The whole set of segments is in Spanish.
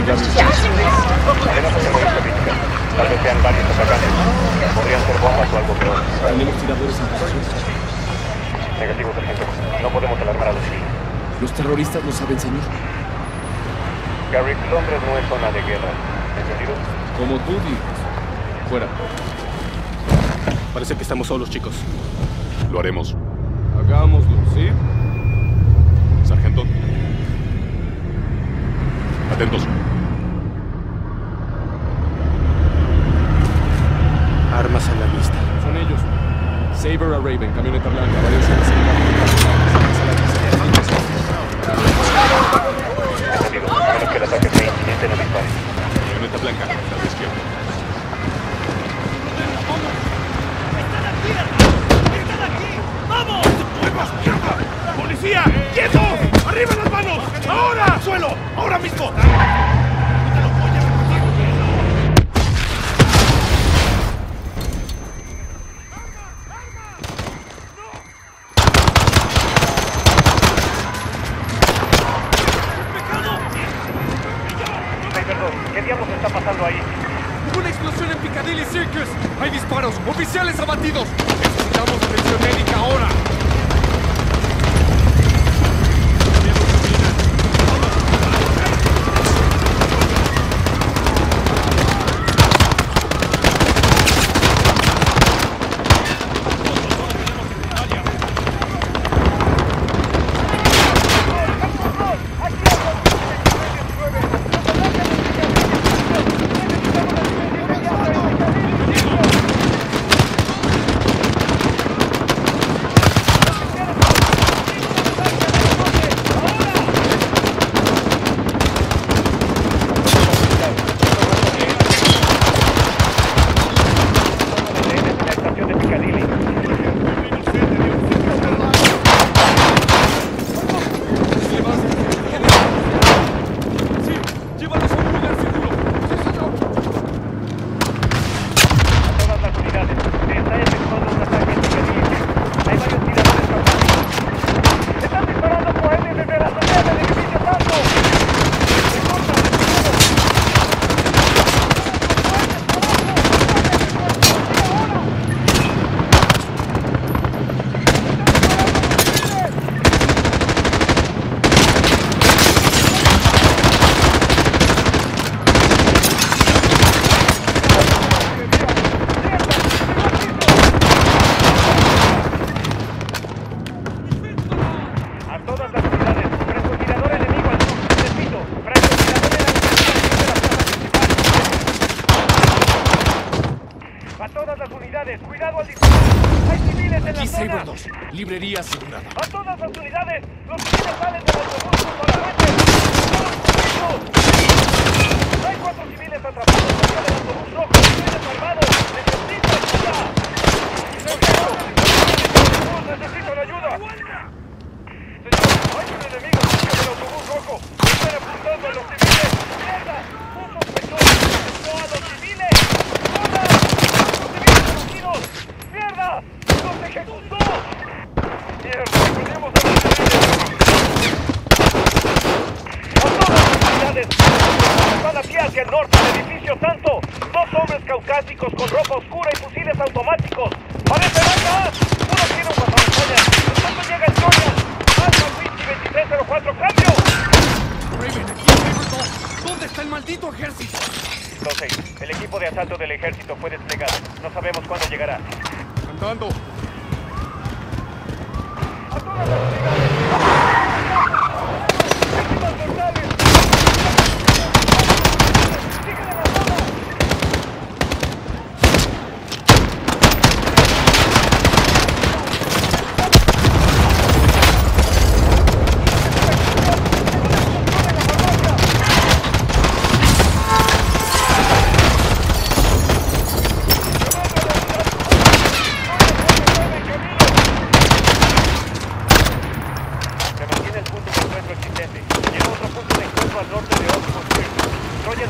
Gaby. Tenemos crítica. Tal vez sean varios atacantes. Podrían ser bombas o algo peor. Tenemos tiradores en. Negativo, sargento. No podemos alarmar a los civiles. Los terroristas no saben, señor. Garrick, Londres no es zona de guerra. ¿Entendido? Como tú digas. Fuera. Parece que estamos solos, chicos. Lo haremos. Hagámoslo, ¿sí? Sargento. Atentos. Armas a la vista. Son ellos. Saber a Raven, camioneta blanca, varios hombres en Entendido. A menos que el ataque sea incidente, no dispare. Camioneta blanca, a la izquierda. ¡Policía! ¡Quietos! ¡Arriba las manos! ¡Ahora! ¡Suelo! ¡Ahora mismo! Saber 2, ¿qué diablos está pasando ahí? Una explosión en Piccadilly Circus. Hay disparos. Oficiales abatidos. Necesitamos atención médica ahora. Unidades. Cuidado al disparo. Hay civiles en la zona. Saber 2. Librería asegurada. ¡A todas las unidades! ¡Los civiles salen del autobús a la conmigo! ¡Hay cuatro civiles atrapados cerca del autobús rojo! ¡Estoy desarmado! ¡Necesito ayuda! ¡Necesito la ayuda! Señor, hay un enemigo cerca del autobús rojo! ¡Están apuntando a los civiles! ¡Mierda! ¡Un sospechoso! ¡No a los civiles! ¡Hola! ¡Los civiles abatidos! ¡Mierda! ¡Los ejecutó! ¡Mierda! ¡Perdemos a los civiles! ¡A todas las unidades! Están aquí hacia el norte del edificio Santo. Dos hombres caucásicos con ropa oscura y fusiles automáticos. ¡Parece acá! Uno tiene un pasamontañas. El segundo llega en Troyan. Alfa Whisky 2304. ¡Cambio! Raven, aquí 2. ¿Dónde está el maldito ejército? 2-6. El equipo de asalto del ejército fue desplegado. No sabemos cuándo llegará. Andando.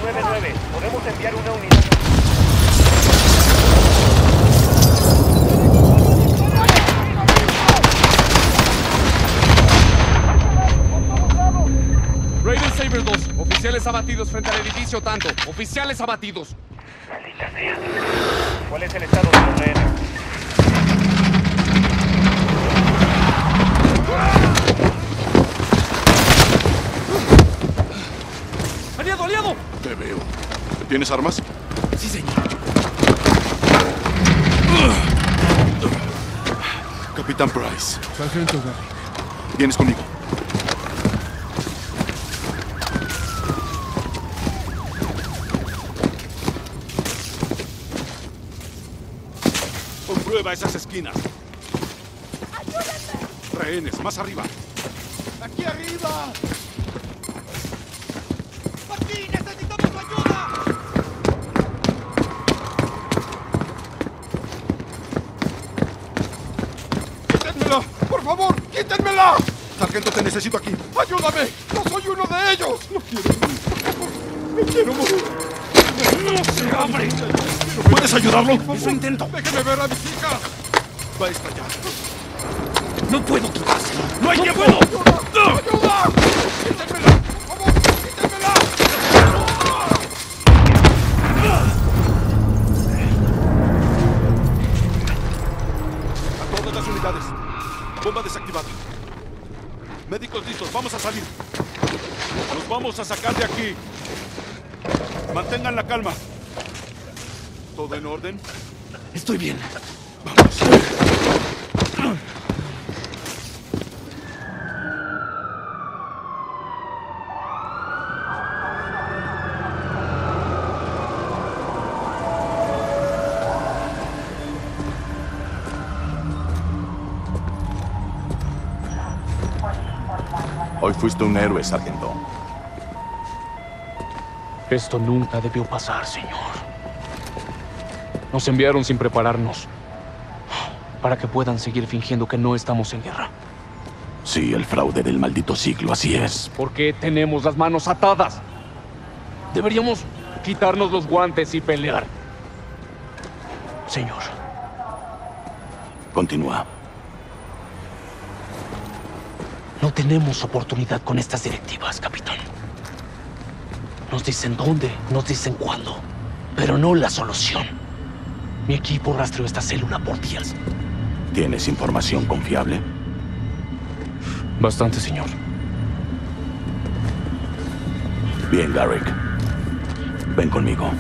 999. Podemos enviar una unidad. Raven Saber 2, oficiales abatidos frente al edificio tanto. Oficiales abatidos. Maldita sea. ¿Cuál es el estado de los rehenes? ¿Tienes armas? Sí, señor. Capitán Price. Sargento Garrick. ¿Vienes conmigo? Comprueba esas esquinas. Rehenes, más arriba. ¡Aquí arriba! ¡Aquí! ¡Necesitamos tu ayuda! ¡Quítenmela! ¡Por favor! ¡Quítenmela! Sargento, te necesito aquí. ¡Ayúdame! ¡No soy uno de ellos! No quiero morir. por favor. ¡Me quiero morir! ¡No se abre! ¿Puedes ayudarlo? Eso intento. Déjeme ver a mis hijas. Va a estallar. No puedo quitárselo. ¡No hay tiempo! ¡Ayuda! ¡Ayuda! ¡Quítenmela! ¡Por favor! ¡Quítenmela! A todas las unidades. Bomba desactivada. Médicos listos. Vamos a salir. Nos vamos a sacar de aquí. Mantengan la calma. ¿Todo en orden? Estoy bien. Hoy fuiste un héroe, sargento. Esto nunca debió pasar, señor. Nos enviaron sin prepararnos. Para que puedan seguir fingiendo que no estamos en guerra. Sí, el fraude del maldito siglo, así es. ¿Por qué tenemos las manos atadas? Deberíamos quitarnos los guantes y pelear. Señor, Continúa. No tenemos oportunidad con estas directivas, capitán. Nos dicen dónde, nos dicen cuándo, pero no la solución. Mi equipo rastreó esta célula por días. ¿Tienes información confiable? Bastante, señor. Bien, Garrick. Ven conmigo.